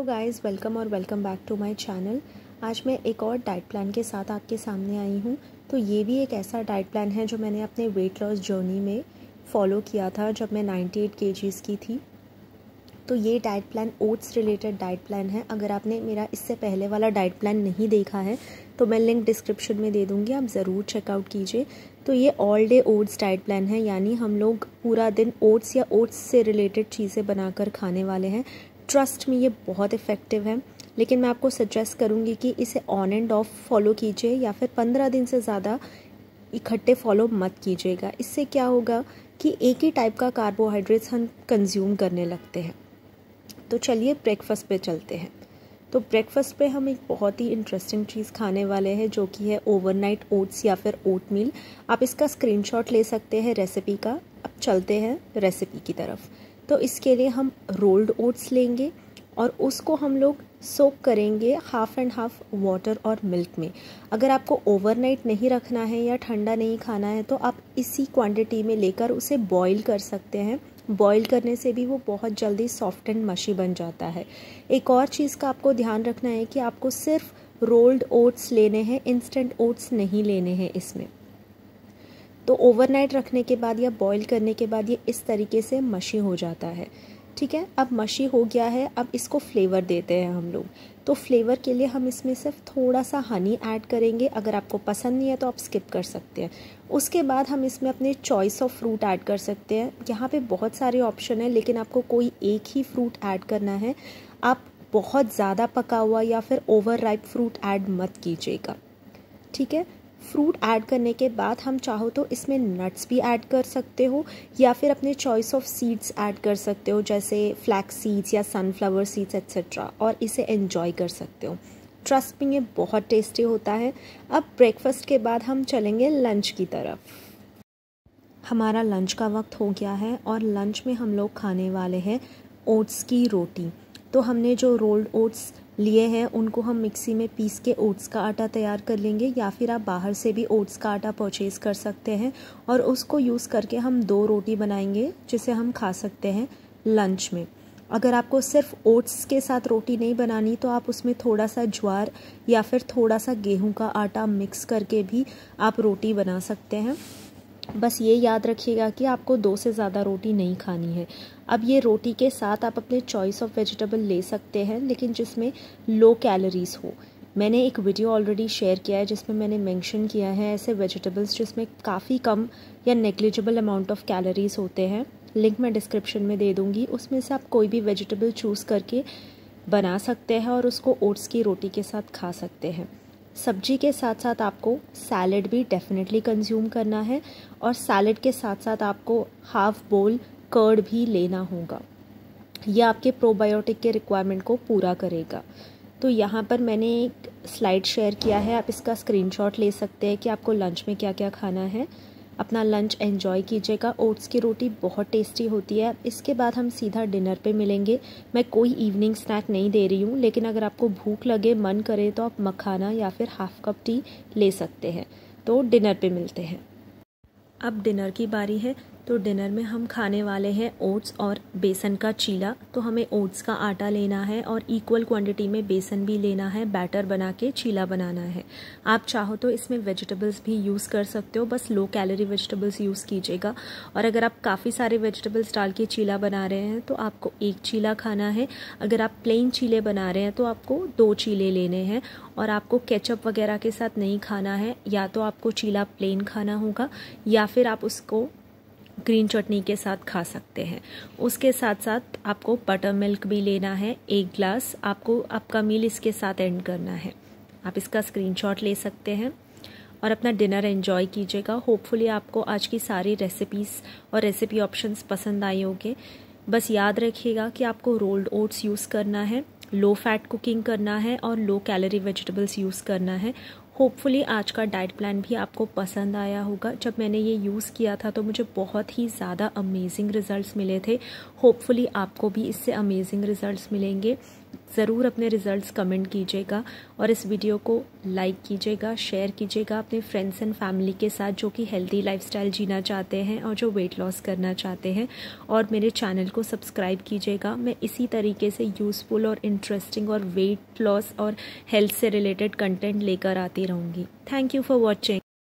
Hello guys welcome और welcome back to my channel आज मैं एक और डाइट प्लान के साथ आपके सामने आई हूँ। तो ये भी एक ऐसा डाइट प्लान है जो मैंने अपने वेट लॉस जर्नी में फ़ॉलो किया था जब मैं 98 एट की थी। तो ये diet plan oats related diet plan है। अगर आपने मेरा इससे पहले वाला डाइट प्लान नहीं देखा है तो मैं लिंक डिस्क्रिप्शन में दे दूँगी। आप ज़रूर चेकआउट कीजिए। तो ये all day oats diet plan है। यानी हम लोग पूरा दिन ओट्स या ओट्स से रिलेटेड चीज़ें बनाकर खाने वाले हैं। ट्रस्ट में ये बहुत इफ़ेक्टिव है, लेकिन मैं आपको सजेस्ट करूँगी कि इसे ऑन एंड ऑफ़ फॉलो कीजिए या फिर पंद्रह दिन से ज़्यादा इकट्ठे फॉलो मत कीजिएगा। इससे क्या होगा कि एक ही टाइप का कार्बोहाइड्रेट्स हम कंज्यूम करने लगते हैं। तो चलिए ब्रेकफास्ट पे चलते हैं। तो ब्रेकफास्ट पे हम एक बहुत ही इंटरेस्टिंग चीज़ खाने वाले हैं, जो कि है ओवरनाइट ओट्स या फिर ओट मील आप इसका स्क्रीनशॉट ले सकते हैं रेसिपी का। अब चलते हैं रेसिपी की तरफ़। तो इसके लिए हम रोल्ड ओट्स लेंगे और उसको हम लोग सोक करेंगे हाफ़ एंड हाफ़ वाटर और मिल्क में। अगर आपको ओवरनाइट नहीं रखना है या ठंडा नहीं खाना है तो आप इसी क्वांटिटी में लेकर उसे बॉईल कर सकते हैं। बॉईल करने से भी वो बहुत जल्दी सॉफ्ट एंड मशी बन जाता है। एक और चीज़ का आपको ध्यान रखना है कि आपको सिर्फ़ रोल्ड ओट्स लेने हैं इंस्टेंट ओट्स नहीं लेने हैं इसमें। तो ओवरनाइट रखने के बाद या बॉईल करने के बाद ये इस तरीके से मशी हो जाता है। ठीक है? अब मशी हो गया है, अब इसको फ्लेवर देते हैं हम लोग। तो फ्लेवर के लिए हम इसमें सिर्फ़ थोड़ा सा हनी ऐड करेंगे। अगर आपको पसंद नहीं है तो आप स्किप कर सकते हैं। उसके बाद हम इसमें अपने चॉइस ऑफ़ फ्रूट ऐड कर सकते हैं। यहाँ पे बहुत सारे ऑप्शन हैं, लेकिन आपको कोई एक ही फ्रूट ऐड करना है। आप बहुत ज़्यादा पका हुआ या फिर ओवर राइप फ्रूट ऐड मत कीजिएगा। ठीक है? फ्रूट ऐड करने के बाद हम चाहो तो इसमें नट्स भी ऐड कर सकते हो, या फिर अपने चॉइस ऑफ़ सीड्स ऐड कर सकते हो, जैसे फ्लैक्स सीड्स या सनफ्लावर सीड्स एक्सेट्रा और इसे एन्जॉय कर सकते हो। ट्रस्ट में ये बहुत टेस्टी होता है। अब ब्रेकफास्ट के बाद हम चलेंगे लंच की तरफ़। हमारा लंच का वक्त हो गया है, और लंच में हम लोग खाने वाले हैं ओट्स की रोटी। तो हमने जो रोल्ड ओट्स लिए हैं, उनको हम मिक्सी में पीस के ओट्स का आटा तैयार कर लेंगे या फिर आप बाहर से भी ओट्स का आटा परचेज़ कर सकते हैं और उसको यूज़ करके हम दो रोटी बनाएँगे, जिसे हम खा सकते हैं लंच में। अगर आपको सिर्फ़ ओट्स के साथ रोटी नहीं बनानी तो आप उसमें थोड़ा सा ज्वार या फिर थोड़ा सा गेहूँ का आटा मिक्स करके भी आप रोटी बना सकते हैं। बस ये याद रखिएगा कि आपको दो से ज़्यादा रोटी नहीं खानी है। अब ये रोटी के साथ आप अपने चॉइस ऑफ़ वेजिटेबल ले सकते हैं, लेकिन जिसमें लो कैलोरीज़ हो। मैंने एक वीडियो ऑलरेडी शेयर किया है, जिसमें मैंने मेंशन किया है ऐसे वेजिटेबल्स जिसमें काफ़ी कम या नेग्लिजिबल अमाउंट ऑफ़ कैलोरीज़ होते हैं। लिंक मैं डिस्क्रिप्शन में दे दूँगी। उसमें से आप कोई भी वेजिटेबल चूज़ करके बना सकते हैं और उसको ओट्स की रोटी के साथ खा सकते हैं। सब्ज़ी के साथ साथ आपको सैलड भी डेफिनेटली कंज्यूम करना है और सैलड के साथ साथ आपको हाफ़ बोल कर्ड भी लेना होगा। यह आपके प्रोबायोटिक के रिक्वायरमेंट को पूरा करेगा। तो यहाँ पर मैंने एक स्लाइड शेयर किया है, आप इसका स्क्रीनशॉट ले सकते हैं कि आपको लंच में क्या क्या खाना है। अपना लंच एंजॉय कीजिएगा। ओट्स की रोटी बहुत टेस्टी होती है। इसके बाद हम सीधा डिनर पे मिलेंगे। मैं कोई इवनिंग स्नैक नहीं दे रही हूँ, लेकिन अगर आपको भूख लगे, मन करे तो आप मखाना या फिर हाफ़ कप टी ले सकते हैं। तो डिनर पे मिलते हैं। अब डिनर की बारी है। तो डिनर में हम खाने वाले हैं ओट्स और बेसन का चीला। तो हमें ओट्स का आटा लेना है और इक्वल क्वांटिटी में बेसन भी लेना है बैटर बना के चीला बनाना है। आप चाहो तो इसमें वेजिटेबल्स भी यूज़ कर सकते हो, बस लो कैलोरी वेजिटेबल्स यूज़ कीजिएगा। और अगर आप काफ़ी सारे वेजिटेबल्स डाल के चीला बना रहे हैं तो आपको एक चीला खाना है। अगर आप प्लेन चीले बना रहे हैं तो आपको दो चीले लेने हैं। और आपको केचप वगैरह के साथ नहीं खाना है, या तो आपको चीला प्लेन खाना होगा, या फिर आप उसको ग्रीन चटनी के साथ खा सकते हैं। उसके साथ साथ आपको बटर मिल्क भी लेना है, एक ग्लास आपको, आपका मील इसके साथ एंड करना है। आप इसका स्क्रीनशॉट ले सकते हैं और अपना डिनर एंजॉय कीजिएगा। होपफुली आपको आज की सारी रेसिपीज़ और रेसिपी ऑप्शंस पसंद आई होंगे। बस याद रखिएगा कि आपको रोल्ड ओट्स यूज़ करना है लो फैट कुकिंग करना है और लो कैलोरी वेजिटेबल्स यूज़ करना है। होपफुली आज का डाइट प्लान भी आपको पसंद आया होगा। जब मैंने ये यूज़ किया था तो मुझे बहुत ही ज़्यादा अमेजिंग रिजल्ट्स मिले थे। होपफुली आपको भी इससे अमेजिंग रिजल्ट्स मिलेंगे। ज़रूर अपने रिज़ल्ट्स कमेंट कीजिएगा और इस वीडियो को लाइक कीजिएगा शेयर कीजिएगा अपने फ्रेंड्स एंड फैमिली के साथ जो कि हेल्दी लाइफस्टाइल जीना चाहते हैं और जो वेट लॉस करना चाहते हैं। और मेरे चैनल को सब्सक्राइब कीजिएगा। मैं इसी तरीके से यूज़फुल और इंटरेस्टिंग और वेट लॉस और हेल्थ से रिलेटेड कंटेंट लेकर आती रहूँगी। Thank you for watching